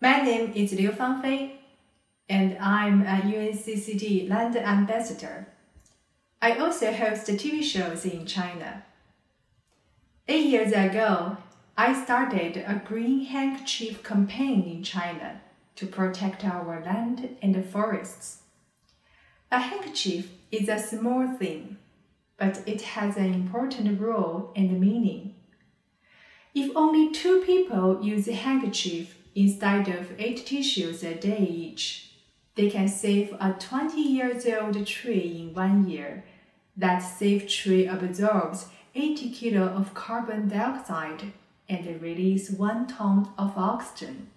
my name is Liu Fangfei, and I'm a UNCCD Land Ambassador. I also host TV shows in China. Eight years ago, I started a green handkerchief campaign in China to protect our land and forests. A handkerchief is a small thing, but it has an important role and meaning. If only two people use a handkerchief instead of eight tissues a day each, they can save a 20 years old tree in one year. That safe tree absorbs 80 kilo of carbon dioxide and release one ton of oxygen.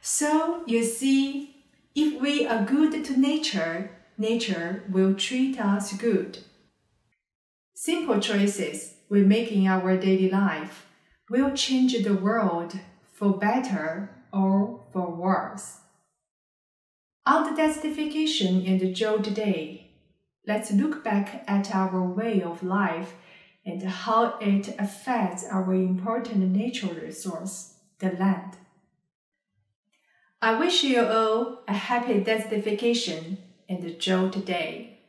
So you see, if we are good to nature, nature will treat us good. Simple choices we make in our daily life will change the world for better or for worse. On the desertification and the drought day, let's look back at our way of life and how it affects our important natural resource, the land. I wish you all a happy desertification and drought day.